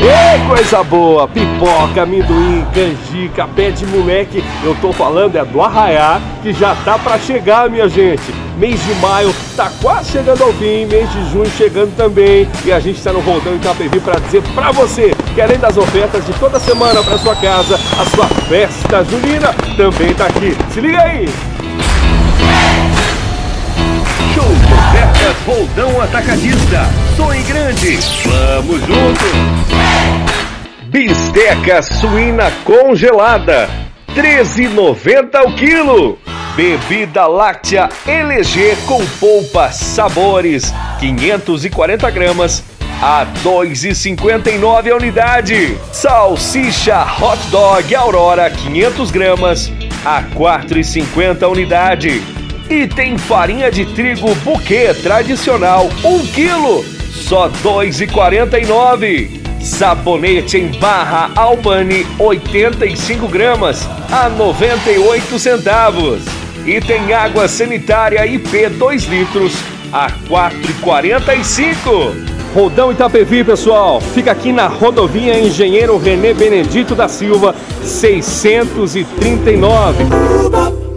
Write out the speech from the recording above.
Ei, coisa boa! Pipoca, amendoim, canjica, pé de moleque. Eu tô falando é do Arraiá, que já tá pra chegar, minha gente. Mês de maio tá quase chegando ao fim, mês de junho chegando também. E a gente está no Roldão Itapevi para dizer pra você que além das ofertas de toda semana para sua casa, a sua festa junina também tá aqui. Se liga aí! Atacadista. Sonhe grande. Vamos juntos. Bisteca suína congelada. 13,90 o quilo. Bebida láctea LG com polpa sabores. 540 gramas a 2,59 a unidade. Salsicha hot dog Aurora 500 gramas a 4,50 a unidade. E tem farinha de trigo buquê tradicional 1 quilo, só 2,49. Sabonete em barra Albani 85 gramas a 98 centavos. E tem água sanitária IP 2 litros a 4,45. Rodão Itapevi, pessoal, fica aqui na rodovia Engenheiro René Benedito da Silva, 639.